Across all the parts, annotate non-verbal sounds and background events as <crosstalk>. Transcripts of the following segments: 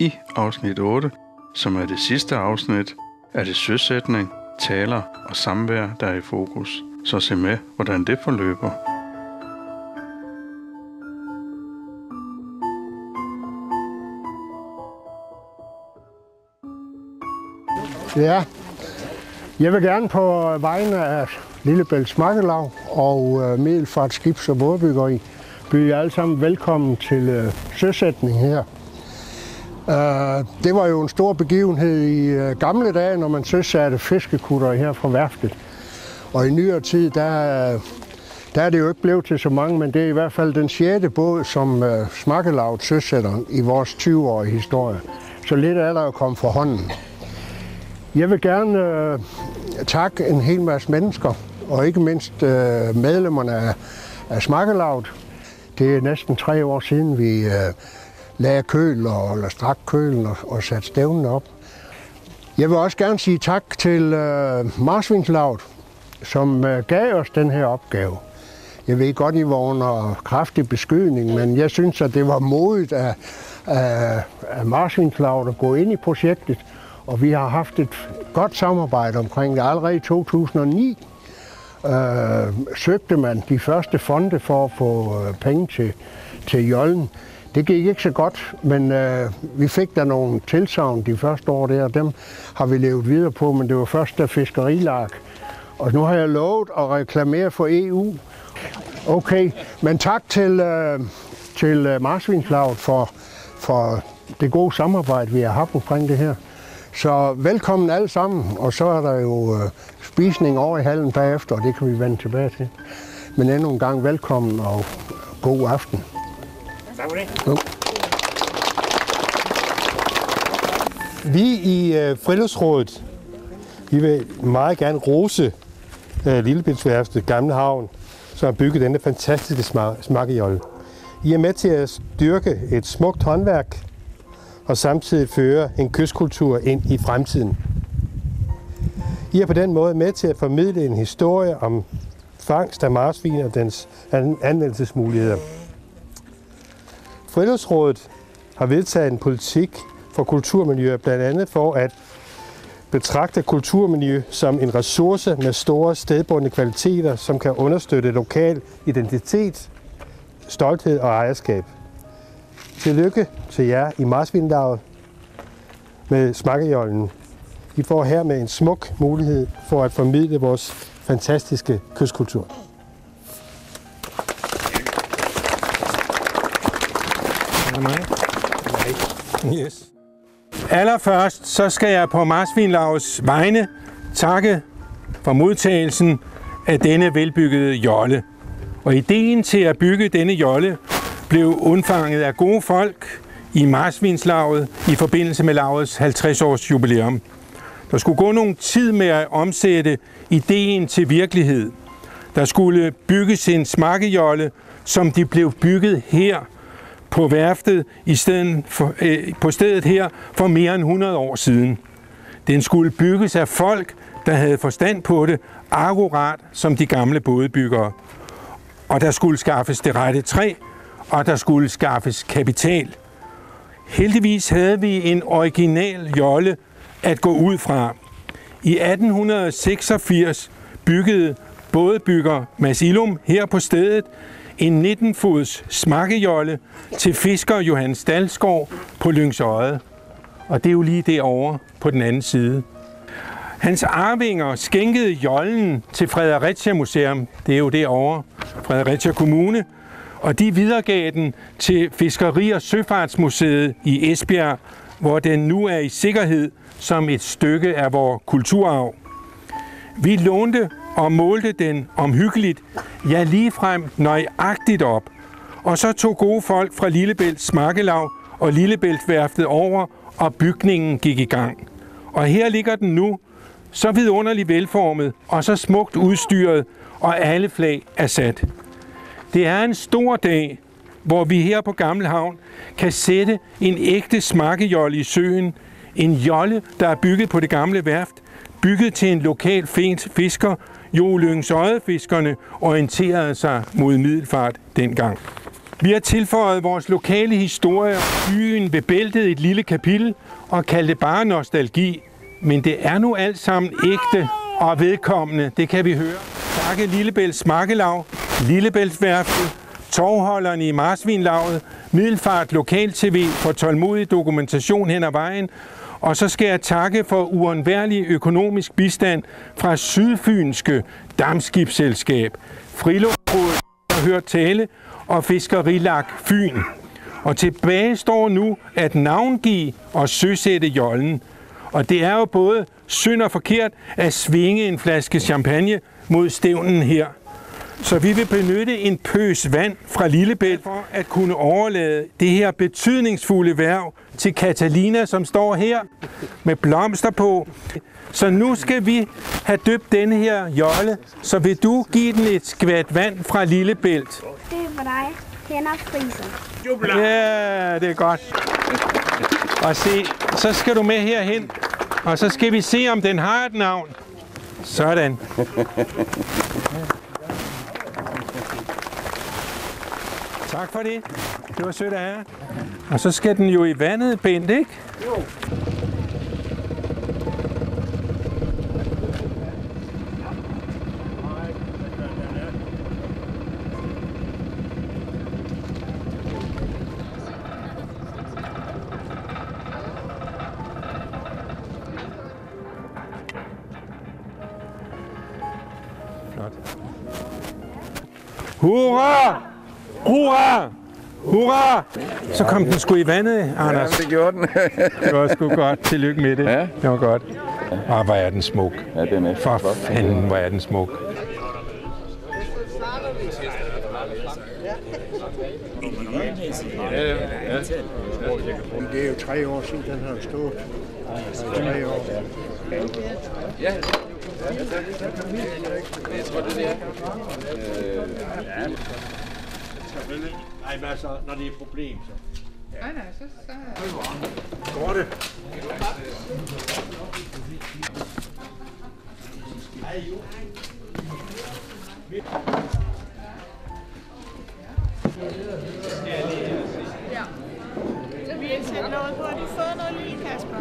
I afsnit 8, som er det sidste afsnit, er det søsætning, taler og samvær, der er i fokus. Så se med, hvordan det forløber. Ja, jeg vil gerne på vegne af Lillebælts Makkelag og øh, Middelfart Skibs- og Bådbyggeri byde jer alle sammen velkommen til øh, søsætning her. Øh, det var jo en stor begivenhed i øh, gamle dage, når man søsatte fiskekutter her fra værftet. Og i nyere tid, der, øh, der er det jo ikke blevet til så mange, men det er i hvert fald den sjette båd, som smakkelavet søsætter i vores 20-årige historie. Så lidt er der jo kommet fra hånden. Jeg vil gerne øh, takke en hel masse mennesker, og ikke mindst øh, medlemmerne af, af Smakkelaget. Det er næsten tre år siden, vi øh, lagde køl og, eller strak kølen og, og satte stævnen op. Jeg vil også gerne sige tak til øh, Marsvinslaget, som øh, gav os den her opgave. Jeg ved godt, I var under kraftig beskydning, men jeg synes, at det var modigt af, af, af Marsvinslaget at gå ind i projektet, og vi har haft et godt samarbejde omkring det. Allerede i 2009 øh, søgte man de første fonde for at få øh, penge til, til Jollen. Det gik ikke så godt, men øh, vi fik der nogle tilsavn de første år der, og dem har vi levet videre på, men det var først der fiskerilag. Og nu har jeg lovet at reklamere for EU. Okay, men tak til, øh, til øh, Marsvinslaget for, for det gode samarbejde, vi har haft omkring det her. Så velkommen alle sammen, og så er der jo øh, spisning over i hallen bagefter, og det kan vi vende tilbage til. Men endnu en gang velkommen og god aften. Tak for det. Jo. Vi i øh, Friluftsrådet, vi vil meget gerne rose øh, Lillebæltsværftet Gamle Havn, som har bygget denne fantastiske smak smakkejolle. I er med til at styrke et smukt håndværk, og samtidig føre en kystkultur ind i fremtiden. I er på den måde med til at formidle en historie om fangst af marsvin og dens anvendelsesmuligheder. Friluftsrådet har vedtaget en politik for kulturmiljø, blandt andet for at betragte kulturmiljø som en ressource med store stedbundne kvaliteter, som kan understøtte lokal identitet, stolthed og ejerskab. Tillykke til jer i Marsvindlaget med smakkejollen. I får hermed en smuk mulighed for at formidle vores fantastiske kystkultur. Yes. Allerførst så skal jeg på Marsvinlavs vegne takke for modtagelsen af denne velbyggede jolle. Og ideen til at bygge denne jolle blev undfanget af gode folk i Marsvinslaget i forbindelse med lavets 50 års jubilæum. Der skulle gå nogle tid med at omsætte ideen til virkelighed. Der skulle bygges en smakkejolle, som de blev bygget her på værftet i stedet for, øh, på stedet her for mere end 100 år siden. Den skulle bygges af folk, der havde forstand på det, akkurat som de gamle bådebyggere. Og der skulle skaffes det rette træ, og der skulle skaffes kapital. Heldigvis havde vi en original jolle at gå ud fra. I 1886 byggede Både bygger Masilum her på stedet en 19-fods smakkejolle til fisker Johannes Dalsgaard på Lyngsøjet. Og det er jo lige derovre på den anden side. Hans arvinger skænkede jollen til Fredericia Museum, det er jo derovre, Fredericia Kommune, og de videregav den til Fiskeri- og Søfartsmuseet i Esbjerg, hvor den nu er i sikkerhed som et stykke af vores kulturarv. Vi lånte og målte den omhyggeligt, ja ligefrem nøjagtigt op. Og så tog gode folk fra Lillebælt Smakkelag og Lillebæltværftet over, og bygningen gik i gang. Og her ligger den nu, så vidunderligt velformet og så smukt udstyret, og alle flag er sat. Det er en stor dag, hvor vi her på Gammelhavn kan sætte en ægte smakkejolle i søen. En jolle, der er bygget på det gamle værft, bygget til en lokal fisker. Jo Lyngsøjefiskerne orienterede sig mod middelfart dengang. Vi har tilføjet vores lokale historie om byen ved bæltet et lille kapitel og kaldt det bare nostalgi. Men det er nu alt sammen ægte og vedkommende, det kan vi høre. Takke Lillebælts Markelav, Lillebæltsværftet, Torvholderne i Marsvinlaget, Middelfart Lokal TV for tålmodig dokumentation hen ad vejen, og så skal jeg takke for uundværlig økonomisk bistand fra Sydfynske Damskibsselskab, Friluftsrådet der hørt tale, og Fiskerilag Fyn. Og tilbage står nu at navngive og søsætte jollen. Og det er jo både synd og forkert at svinge en flaske champagne mod stævnen her. Så vi vil benytte en pøs vand fra Lillebælt for at kunne overlade det her betydningsfulde værv til Catalina, som står her med blomster på. Så nu skal vi have døbt denne her jolle, så vil du give den et skvat vand fra Lillebælt. Det er for dig. Hænder friser. Ja, det er godt. Og se, så skal du med herhen, og så skal vi se, om den har et navn. Sådan. Tak for det. Det var sødt af jer. Og så skal den jo i vandet, Bent, ikke? Jo. Flot. Hurra! Hurra! Hurra! Så kom den sgu i vandet, Anders. det gjorde den. <laughs> Det var sgu godt. Tillykke med det. Ja. Det var godt. Og hvor er den smuk. ja, den er For fanden, hvor er den smuk. Det er jo tre år siden, den har stået. Tre år. Nej, men altså, når det er et problem, så. Nej, nej, så, så Går det? så vi ikke sætte noget på. Har du fået noget lige, Kasper?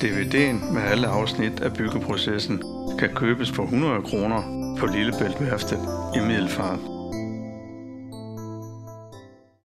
DVD'en med alle afsnit af byggeprocessen kan købes for 100 kroner på Lillebæltværftet i Middelfart.